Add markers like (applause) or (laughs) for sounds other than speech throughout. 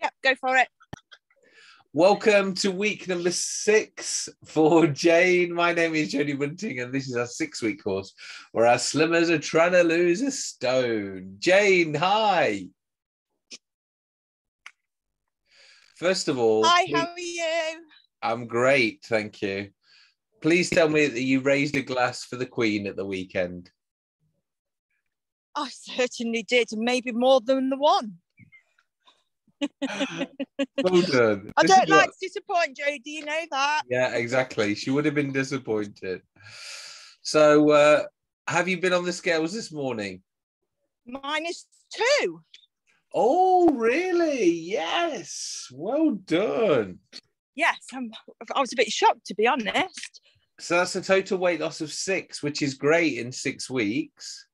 Yep, go for it. Welcome to week number six for Jayne. My name is Jody Bunting, and this is our six week course where our slimmers are trying to lose a stone. Jayne, hi. First of all, Hi, how are you? I'm great, thank you. Please tell me that you raised a glass for the Queen at the weekend. I certainly did, maybe more than the one. (laughs) Well done. I This don't like what- to disappoint Jody, do you know that. Yeah, exactly. She would have been disappointed. So, uh, have you been on the scales this morning? Minus two. Oh, really? Yes. Well done. Yes, I'm, I was a bit shocked to be honest. So that's a total weight loss of six, which is great in six weeks.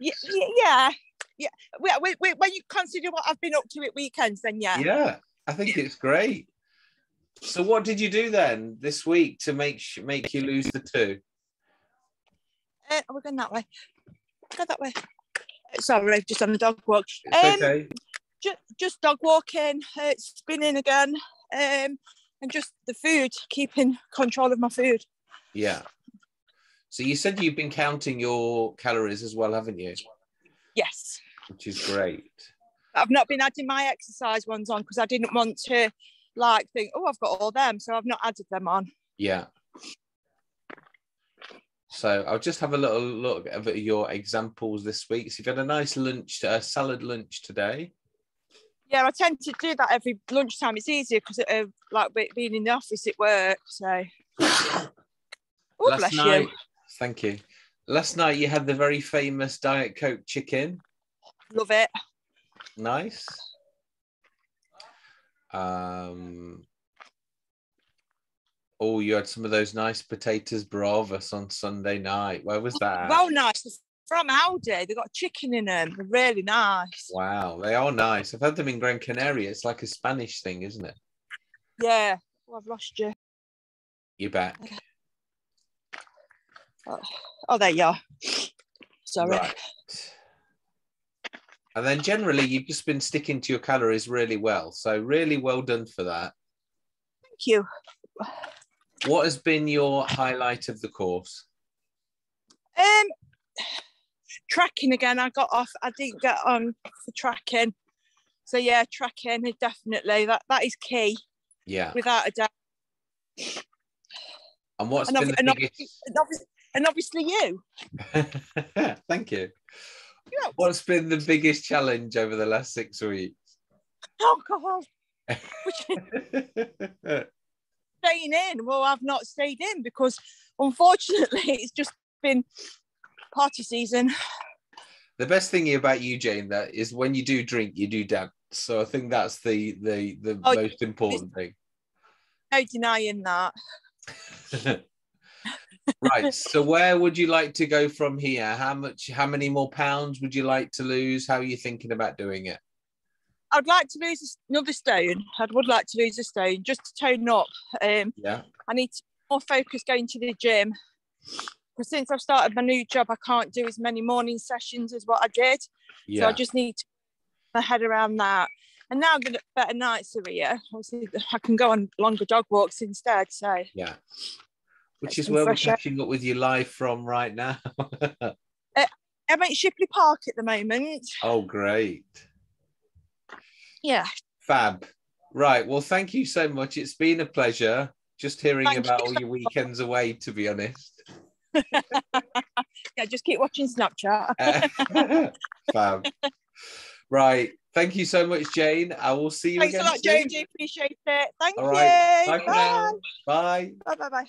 Yeah, yeah, yeah. We, when you consider what I've been up to at weekends, then yeah. Yeah, I think it's great. So, what did you do then this week to make make you lose the two? Uh, we're going that way. Go that way. Uh, Sorry, just on the dog walk. Um, okay. Just, just dog walking, uh, spinning again, um, and just the food, keeping control of my food. Yeah. So you said you've been counting your calories as well, haven't you? Yes. Which is great. I've not been adding my exercise ones on because I didn't want to like think, oh, I've got all them. So I've not added them on. Yeah. So I'll just have a little look at your examples this week. So you've had a nice lunch, a salad lunch today. Yeah, I tend to do that every lunchtime. It's easier because uh, like being in the office at work. So, (coughs) oh, Last bless night, you. thank you. Last night you had the very famous Diet Coke chicken. Love it. Nice. Um. Oh, you had some of those nice potatoes bravas on Sunday night. Where was that? Well, nice. From Aldi, they've got chicken in them. They're really nice. Wow, they are nice. I've had them in Gran Canaria. It's like a Spanish thing, isn't it? Yeah. Oh, I've lost you. You're back. Oh, there you are. Sorry. Right. And then generally, you've just been sticking to your calories really well. So, really well done for that. Thank you. What has been your highlight of the course? Um, tracking again. I got off. I didn't get on for tracking. So yeah, tracking is definitely that. That is key, Yeah. without a doubt. And what's And, been ob- the and, biggest? and obviously you. (laughs) Thank you. Yeah. What's been the biggest challenge over the last six weeks? Oh which (laughs) (laughs) staying in. Well, I've not stayed in because unfortunately (laughs) it's just been party season. the best thing about you, Jayne, that is when you do drink, you do dance. So I think that's the the the Oh, most important thing. No denying that. Right. So where would you like to go from here? How much? How many more pounds would you like to lose? How are you thinking about doing it? I'd like to lose another stone. I would like to lose a stone just to tone up. Um, Yeah. I need to more focus going to the gym. Because since I've started my new job, I can't do as many morning sessions as what I did. Yeah. So I just need to my head around that. And now that better nights are here, obviously I can go on longer dog walks instead. So yeah. Which is where we're fresh air. catching up with you live from right now. (laughs) Uh, I'm at Shipley Park at the moment. oh, great. Yeah. Fab. Right. Well, thank you so much. It's been a pleasure just hearing Thank about you. all your weekends away, to be honest. (laughs) (laughs) Yeah, just keep watching Snapchat. Fab. Right. Thank you so much, Jayne. I will see you Thanks a lot, soon. Jody. Appreciate it. Thank All you. right. Bye Bye. Bye. Bye bye bye.